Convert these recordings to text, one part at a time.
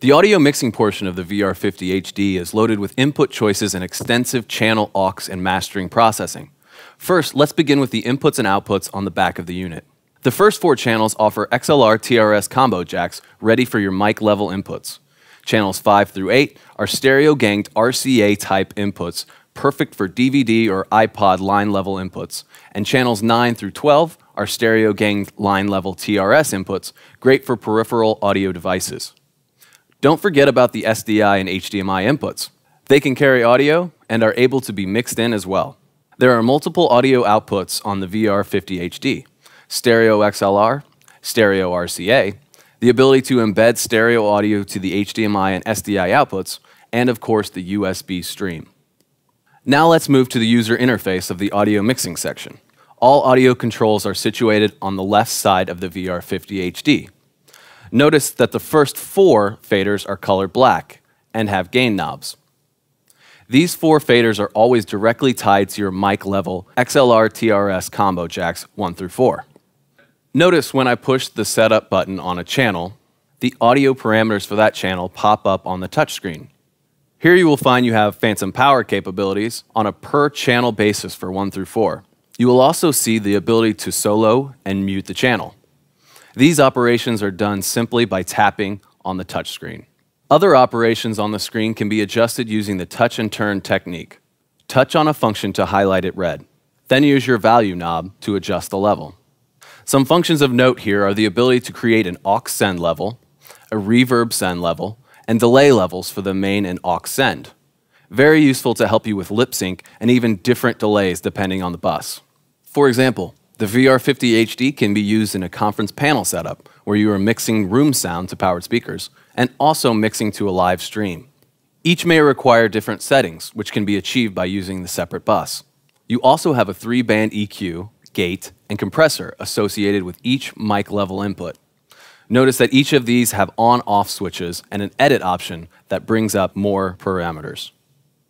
The audio mixing portion of the VR50 HD is loaded with input choices and extensive channel aux and mastering processing. First, let's begin with the inputs and outputs on the back of the unit. The first four channels offer XLR TRS combo jacks ready for your mic level inputs. Channels 5 through 8 are stereo ganged RCA type inputs, perfect for DVD or iPod line level inputs. And channels 9 through 12 are stereo ganged line level TRS inputs, great for peripheral audio devices. Don't forget about the SDI and HDMI inputs. They can carry audio and are able to be mixed in as well. There are multiple audio outputs on the VR50 HD stereo XLR, stereo RCA, the ability to embed stereo audio to the HDMI and SDI outputs, and of course the USB stream. Now let's move to the user interface of the audio mixing section. All audio controls are situated on the left side of the VR50 HD. Notice that the first four faders are colored black and have gain knobs. These four faders are always directly tied to your mic level XLR TRS combo jacks 1 through 4. Notice when I push the setup button on a channel, the audio parameters for that channel pop up on the touchscreen. Here you will find you have phantom power capabilities on a per channel basis for 1 through 4. You will also see the ability to solo and mute the channel. These operations are done simply by tapping on the touchscreen. Other operations on the screen can be adjusted using the touch and turn technique. Touch on a function to highlight it red. Then use your value knob to adjust the level. Some functions of note here are the ability to create an aux send level, a reverb send level, and delay levels for the main and aux send. Very useful to help you with lip sync and even different delays depending on the bus. For example, the VR50 HD can be used in a conference panel setup where you are mixing room sound to powered speakers and also mixing to a live stream. Each may require different settings, which can be achieved by using the separate bus. You also have a three band EQ, gate, and compressor associated with each mic level input. Notice that each of these have on-off switches and an edit option that brings up more parameters.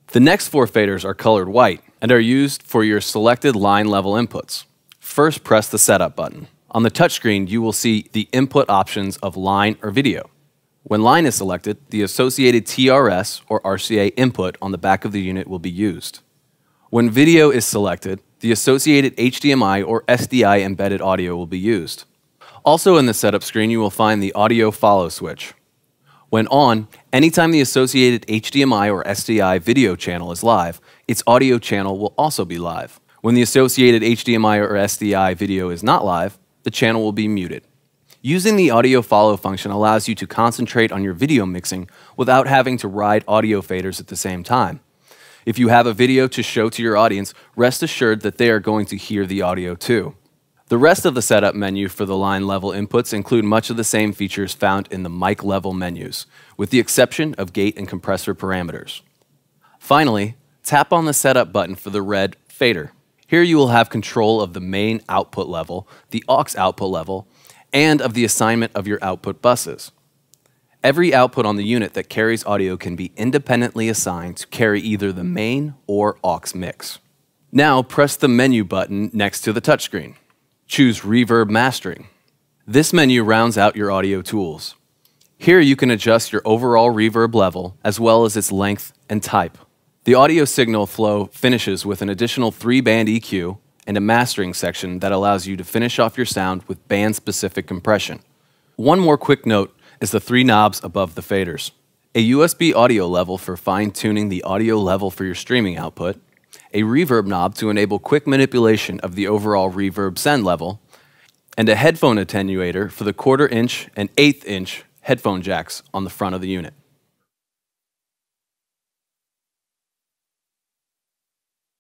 The next four faders are colored white and are used for your selected line level inputs. First, press the setup button. On the touchscreen, you will see the input options of line or video. When line is selected, the associated TRS or RCA input on the back of the unit will be used. When video is selected, the associated HDMI or SDI embedded audio will be used. Also in the setup screen, you will find the audio follow switch. When on, anytime the associated HDMI or SDI video channel is live, its audio channel will also be live. When the associated HDMI or SDI video is not live, the channel will be muted. Using the audio follow function allows you to concentrate on your video mixing without having to ride audio faders at the same time. If you have a video to show to your audience, rest assured that they are going to hear the audio too. The rest of the setup menu for the line level inputs include much of the same features found in the mic level menus, with the exception of gate and compressor parameters. Finally, tap on the setup button for the red fader. Here you will have control of the main output level, the aux output level, and of the assignment of your output buses. Every output on the unit that carries audio can be independently assigned to carry either the main or aux mix. Now press the menu button next to the touchscreen. Choose Reverb Mastering. This menu rounds out your audio tools. Here you can adjust your overall reverb level as well as its length and type. The audio signal flow finishes with an additional three band EQ and a mastering section that allows you to finish off your sound with band specific compression. One more quick note is the three knobs above the faders. A USB audio level for fine tuning the audio level for your streaming output, a reverb knob to enable quick manipulation of the overall reverb send level, and a headphone attenuator for the quarter inch and eighth inch headphone jacks on the front of the unit.